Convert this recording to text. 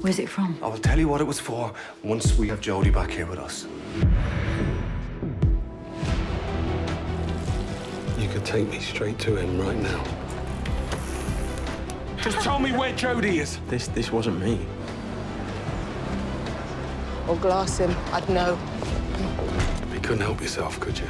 Where's it from? I will tell you what it was for once we have Jodie back here with us. You could take me straight to him right now. Just tell me where Jodie is. This this wasn't me. Or glass him, I'd know. You couldn't help yourself, could you?